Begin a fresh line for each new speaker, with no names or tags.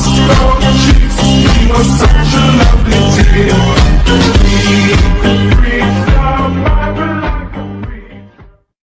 Strong